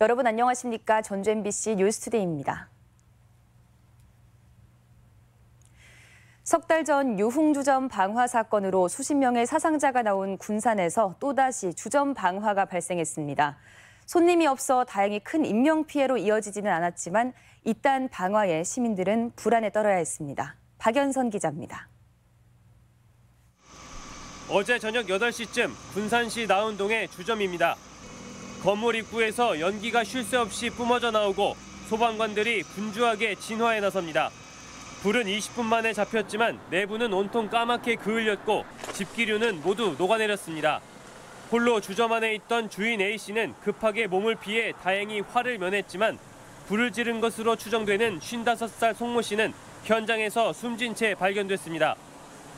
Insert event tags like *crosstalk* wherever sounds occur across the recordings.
여러분 안녕하십니까? 전주 MBC 뉴스투데이입니다. 석 달 전 유흥주점 방화 사건으로 수십 명의 사상자가 나온 군산에서 또다시 주점 방화가 발생했습니다. 손님이 없어 다행히 큰 인명피해로 이어지지는 않았지만 이딴 방화에 시민들은 불안에 떨어야 했습니다. 박연선 기자입니다. 어제 저녁 8시쯤 군산시 나운동의 주점입니다. 건물 입구에서 연기가 쉴 새 없이 뿜어져 나오고 소방관들이 분주하게 진화에 나섭니다. 불은 20분 만에 잡혔지만 내부는 온통 까맣게 그을렸고 집기류는 모두 녹아내렸습니다. 홀로 주점 안에 있던 주인 A씨는 급하게 몸을 피해 다행히 화를 면했지만 불을 지른 것으로 추정되는 55살 송모 씨는 현장에서 숨진 채 발견됐습니다.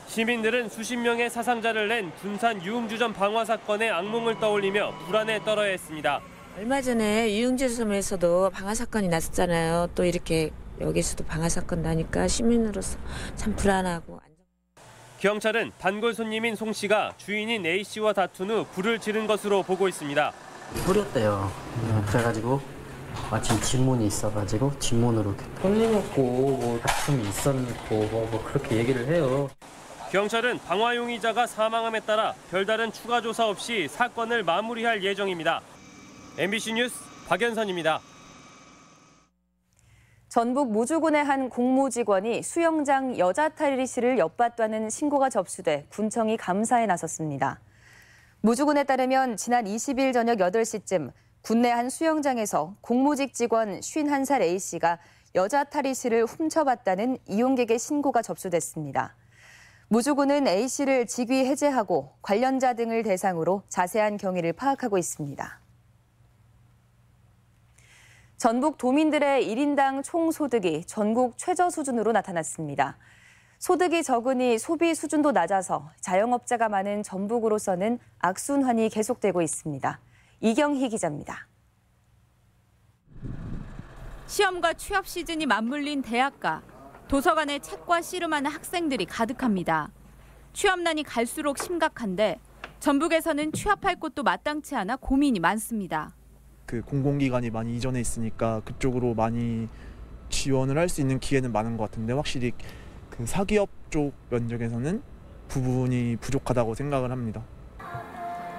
시민들은 수십 명의 사상자를 낸 군산 유흥주점 방화 사건의 악몽을 떠올리며 불안에 떨어야 했습니다. 얼마 전에 유흥주점에서도 방화 사건이 났었잖아요. 또 이렇게 여기서도 방화 사건 나니까 시민으로서 참 불안하고. 경찰은 단골 손님인 송 씨가 주인인 A 씨와 다툰 후 불을 지른 것으로 보고 있습니다. 뿌렸대요. 그래가지고 마침 뒷문이 있어가지고 뒷문으로 손님 없고 뭐 다툼이 있었고 뭐, 뭐 그렇게 얘기를 해요. 경찰은 방화 용의자가 사망함에 따라 별다른 추가 조사 없이 사건을 마무리할 예정입니다. MBC 뉴스 박연선입니다. 전북 무주군의 한 공무직원이 수영장 여자 탈의실을 엿봤다는 신고가 접수돼 군청이 감사에 나섰습니다. 무주군에 따르면 지난 20일 저녁 8시쯤 군내 한 수영장에서 공무직 직원 51살 A씨가 여자 탈의실을 훔쳐봤다는 이용객의 신고가 접수됐습니다. 무주군은 A씨를 직위 해제하고 관련자 등을 대상으로 자세한 경위를 파악하고 있습니다. 전북 도민들의 1인당 총소득이 전국 최저 수준으로 나타났습니다. 소득이 적으니 소비 수준도 낮아서 자영업자가 많은 전북으로서는 악순환이 계속되고 있습니다. 이경희 기자입니다. 시험과 취업 시즌이 맞물린 대학가. 도서관에 책과 씨름하는 학생들이 가득합니다. 취업난이 갈수록 심각한데 전북에서는 취업할 곳도 마땅치 않아 고민이 많습니다. 그 공공기관이 많이 이전해 있으니까 그쪽으로 많이 지원을 할 수 있는 기회는 많은 것 같은데 확실히 그 사기업 쪽 면적에서는 부분이 부족하다고 생각을 합니다.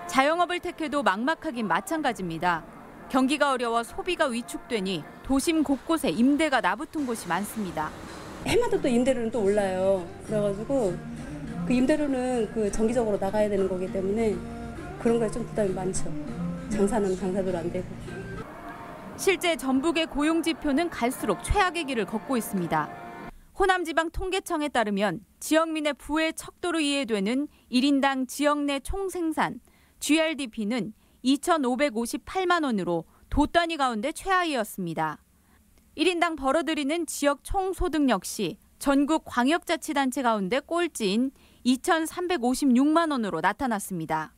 자영업을 택해도 막막하긴 마찬가지입니다. 경기가 어려워 소비가 위축되니 도심 곳곳에 임대가 나붙은 곳이 많습니다. 해마다 또 임대료는 또 올라요. 그래가지고 그 임대료는 그 정기적으로 나가야 되는 거기 때문에 그런 거에 좀 부담이 많죠. 장사는 장사대로 안 되고. 실제 전북의 고용 지표는 갈수록 최악의 길을 걷고 있습니다. 호남지방 통계청에 따르면 지역민의 부의 척도로 이해되는 1인당 지역 내 총생산 GRDP는 2,558만 원으로 도 단위 가운데 최하위였습니다. 1인당 벌어들이는 지역 총소득 역시 전국 광역자치단체 가운데 꼴찌인 2,356만 원으로 나타났습니다.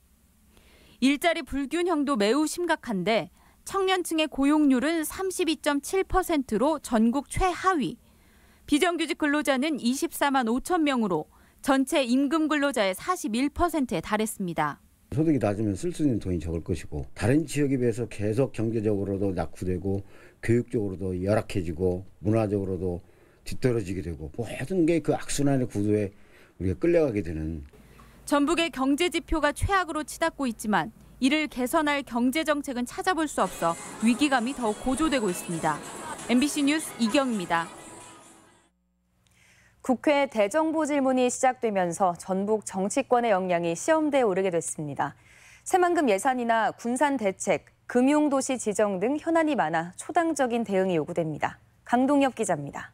일자리 불균형도 매우 심각한데 청년층의 고용률은 32.7%로 전국 최하위. 비정규직 근로자는 24만 5천 명으로 전체 임금 근로자의 41%에 달했습니다. 소득이 낮으면 쓸 수 있는 돈이 적을 것이고 다른 지역에 비해서 계속 경제적으로도 낙후되고 교육적으로도 열악해지고 문화적으로도 뒤떨어지게 되고 모든 게 그 악순환의 구도에 우리가 끌려가게 되는 전북의 경제 지표가 최악으로 치닫고 있지만 이를 개선할 경제 정책은 찾아볼 수 없어 위기감이 더욱 고조되고 있습니다. MBC 뉴스 이경입니다. 국회 대정부 질문이 시작되면서 전북 정치권의 역량이 시험대에 오르게 됐습니다. 새만금 예산이나 군산 대책, 금융도시 지정 등 현안이 많아 초당적인 대응이 요구됩니다. 강동엽 기자입니다.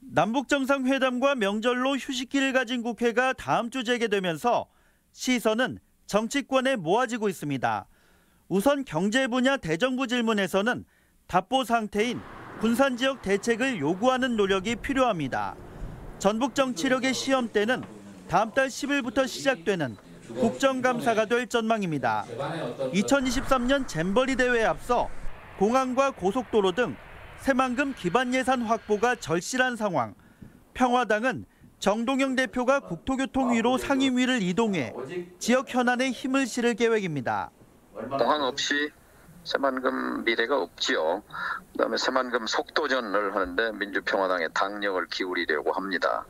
남북정상회담과 명절로 휴식기를 가진 국회가 다음 주 재개되면서 시선은 정치권에 모아지고 있습니다. 우선 경제 분야 대정부 질문에서는 답보 상태인 군산 지역 대책을 요구하는 노력이 필요합니다. 전북 정치력의 시험 때는 다음 달 10일부터 시작되는 국정감사가 될 전망입니다. 2023년 잼버리 대회에 앞서 공항과 고속도로 등 새만금 기반 예산 확보가 절실한 상황. 평화당은 정동영 대표가 국토교통위로 상임위를 이동해 지역 현안에 힘을 실을 계획입니다. 공항 없이 새만금 미래가 없지요. 그다음에 새만금 속도전을 하는데 민주평화당의 당력을 기울이려고 합니다.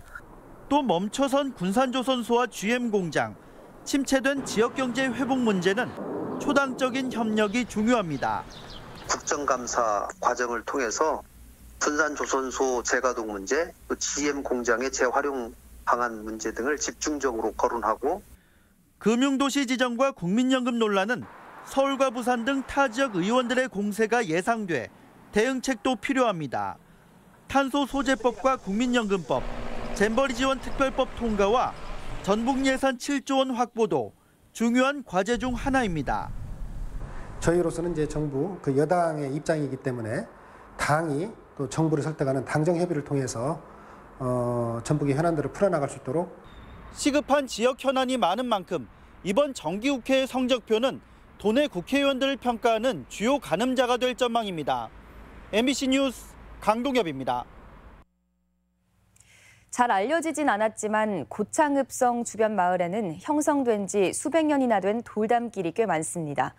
또 멈춰선 군산조선소와 GM 공장, 침체된 지역 경제 회복 문제는 초당적인 협력이 중요합니다. 국정감사 과정을 통해서 군산조선소 재가동 문제, 또 GM 공장의 재활용 방안 문제 등을 집중적으로 거론하고 금융도시 지정과 국민연금 논란은 서울과 부산 등 타 지역 의원들의 공세가 예상돼 대응책도 필요합니다. 탄소 소재법과 국민연금법, 잼버리 지원 특별법 통과와 전북 예산 7조 원 확보도 중요한 과제 중 하나입니다. 저희로서는 이제 정부 그 여당의 입장이기 때문에 당이 또 정부를 설득하는 당정 협의를 통해서 어, 전북의 현안들을 풀어나갈 수 있도록 시급한 지역 현안이 많은 만큼 이번 정기국회의 성적표는 도내 국회의원들을 평가하는 주요 가늠자가 될 전망입니다. MBC 뉴스 강동엽입니다. 잘 알려지진 않았지만 고창읍성 주변 마을에는 형성된 지 수백 년이나 된 돌담길이 꽤 많습니다.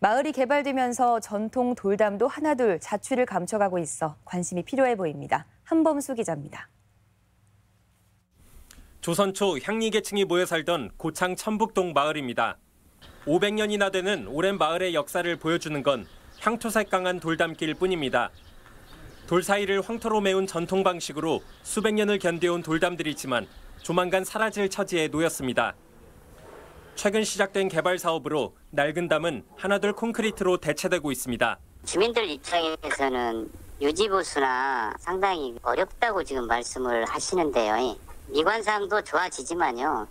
마을이 개발되면서 전통 돌담도 하나둘 자취를 감춰가고 있어 관심이 필요해 보입니다. 한범수 기자입니다. 조선 초 향리 계층이 모여 살던 고창 천북동 마을입니다. 500년이나 되는 오랜 마을의 역사를 보여주는 건 향토색 강한 돌담길 뿐입니다. 돌 사이를 황토로 메운 전통 방식으로 수백 년을 견뎌온 돌담들이지만 조만간 사라질 처지에 놓였습니다. 최근 시작된 개발 사업으로 낡은 담은 하나둘 콘크리트로 대체되고 있습니다. 주민들 입장에서는 유지보수나 상당히 어렵다고 지금 말씀을 하시는데요. 미관상도 좋아지지만요.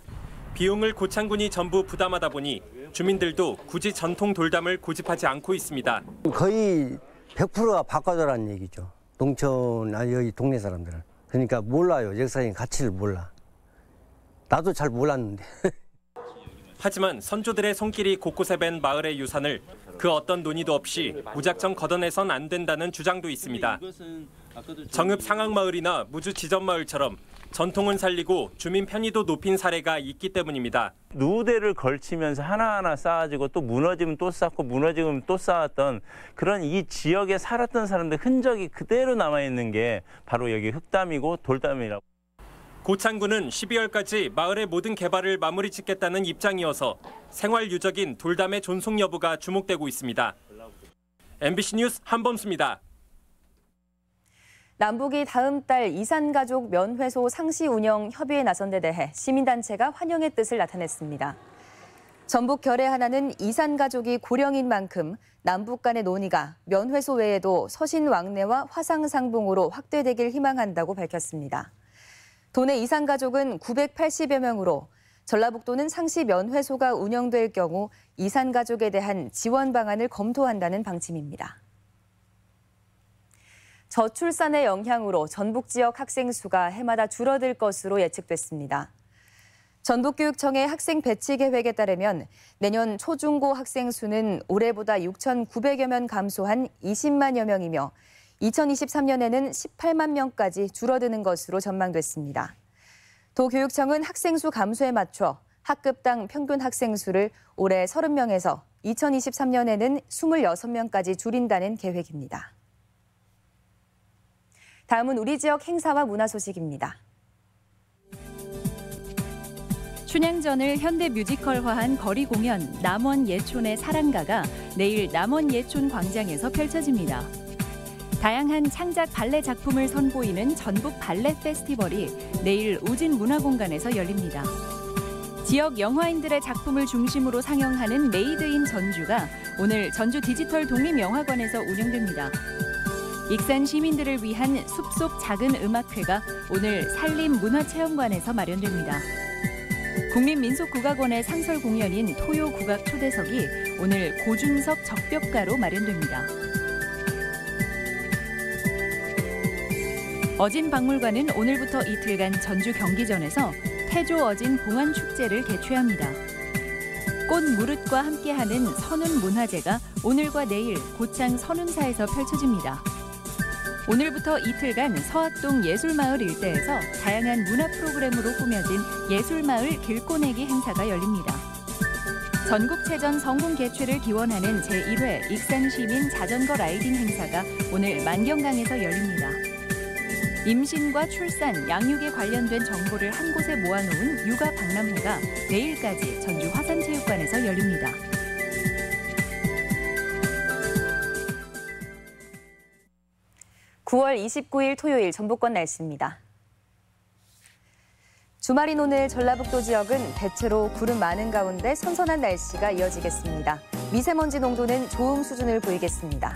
비용을 고창군이 전부 부담하다 보니 주민들도 굳이 전통 돌담을 고집하지 않고 있습니다. 거의 100%가 바꿔줘라는 얘기죠. 농촌, 아니 여기 동네 사람들은. 그러니까 몰라요. 역사적인 가치를 몰라. 나도 잘 몰랐는데. *laughs* 하지만 선조들의 손길이 곳곳에 밴 마을의 유산을 그 어떤 논의도 없이 무작정 걷어내선 안 된다는 주장도 있습니다. 정읍 상항마을이나 무주 지점마을처럼 전통은 살리고 주민 편의도 높인 사례가 있기 때문입니다. 누대를 걸치면서 하나하나 쌓아지고 또 무너지면 또 쌓고 무너지면 또 쌓았던 그런 이 지역에 살았던 사람들 흔적이 그대로 남아있는 게 바로 여기 흑담이고 돌담이라고. 고창군은 12월까지 마을의 모든 개발을 마무리 짓겠다는 입장이어서 생활 유적인 돌담의 존속 여부가 주목되고 있습니다. MBC 뉴스 한범수입니다. 남북이 다음 달 이산가족 면회소 상시 운영 협의에 나선 데 대해 시민단체가 환영의 뜻을 나타냈습니다. 전북 결의 하나는 이산가족이 고령인 만큼 남북 간의 논의가 면회소 외에도 서신 왕래와 화상 상봉으로 확대되길 희망한다고 밝혔습니다. 도내 이산가족은 980여 명으로 전라북도는 상시 면회소가 운영될 경우 이산가족에 대한 지원 방안을 검토한다는 방침입니다. 저출산의 영향으로 전북 지역 학생 수가 해마다 줄어들 것으로 예측됐습니다. 전북교육청의 학생 배치 계획에 따르면 내년 초중고 학생 수는 올해보다 6,900여 명 감소한 20만여 명이며 2023년에는 18만 명까지 줄어드는 것으로 전망됐습니다. 도교육청은 학생 수 감소에 맞춰 학급당 평균 학생 수를 올해 30명에서 2023년에는 26명까지 줄인다는 계획입니다. 다음은 우리 지역 행사와 문화 소식입니다. 춘향전을 현대 뮤지컬화한 거리 공연 남원 예촌의 사랑가가 내일 남원 예촌 광장에서 펼쳐집니다. 다양한 창작 발레 작품을 선보이는 전북 발레 페스티벌이 내일 우진 문화공간에서 열립니다. 지역 영화인들의 작품을 중심으로 상영하는 Made in 전주가 오늘 전주 디지털 독립영화관에서 운영됩니다. 익산 시민들을 위한 숲속 작은 음악회가 오늘 산림문화체험관에서 마련됩니다. 국민민속국악원의 상설 공연인 토요 국악 초대석이 오늘 고준석 적벽가로 마련됩니다. 어진 박물관은 오늘부터 이틀간 전주 경기전에서 태조 어진 봉안 축제를 개최합니다. 꽃 무릇과 함께하는 선운 문화제가 오늘과 내일 고창 선운사에서 펼쳐집니다. 오늘부터 이틀간 서학동 예술마을 일대에서 다양한 문화 프로그램으로 꾸며진 예술마을 길꼬내기 행사가 열립니다. 전국체전 성공 개최를 기원하는 제1회 익산시민 자전거 라이딩 행사가 오늘 만경강에서 열립니다. 임신과 출산, 양육에 관련된 정보를 한 곳에 모아놓은 육아 박람회가 내일까지 전주 화산체육관에서 열립니다. 9월 29일 토요일 전북권 날씨입니다. 주말인 오늘 전라북도 지역은 대체로 구름 많은 가운데 선선한 날씨가 이어지겠습니다. 미세먼지 농도는 좋음 수준을 보이겠습니다.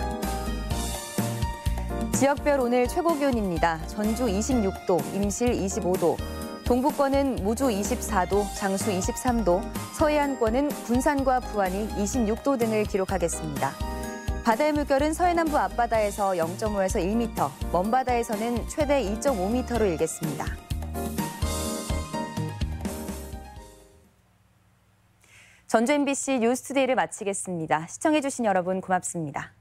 지역별 오늘 최고 기온입니다. 전주 26도, 임실 25도, 동북권은 무주 24도, 장수 23도, 서해안권은 군산과 부안이 26도 등을 기록하겠습니다. 바다의 물결은 서해남부 앞바다에서 0.5에서 1m, 먼바다에서는 최대 2.5m로 일겠습니다. 전주 MBC 뉴스투데이를 마치겠습니다. 시청해주신 여러분 고맙습니다.